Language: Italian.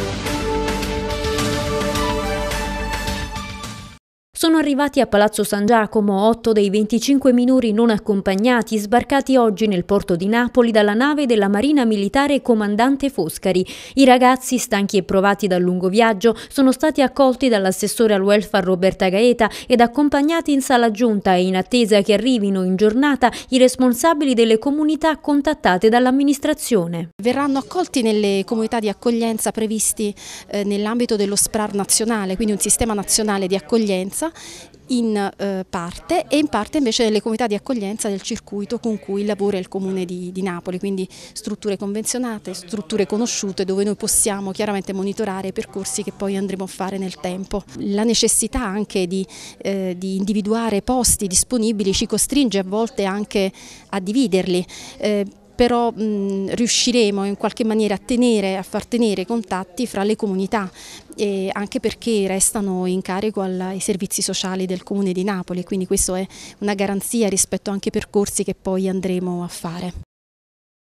Thank you. Sono arrivati a Palazzo San Giacomo otto dei 25 minori non accompagnati sbarcati oggi nel porto di Napoli dalla nave della Marina Militare Comandante Foscari. I ragazzi, stanchi e provati dal lungo viaggio, sono stati accolti dall'assessore al welfare Roberta Gaeta ed accompagnati in sala giunta e in attesa che arrivino in giornata i responsabili delle comunità contattate dall'amministrazione. Verranno accolti nelle comunità di accoglienza previsti eh, nell'ambito dello SPRAR nazionale, quindi un sistema nazionale di accoglienza in eh, parte e in parte invece nelle comunità di accoglienza del circuito con cui lavora il comune di, di, Napoli, quindi strutture convenzionate, strutture conosciute dove noi possiamo chiaramente monitorare i percorsi che poi andremo a fare nel tempo. La necessità anche di, eh, di individuare posti disponibili ci costringe a volte anche a dividerli. Eh, però mh, riusciremo in qualche maniera a, tenere, a far tenere contatti fra le comunità, anche perché restano in carico ai servizi sociali del Comune di Napoli, quindi questa è una garanzia rispetto anche ai percorsi che poi andremo a fare.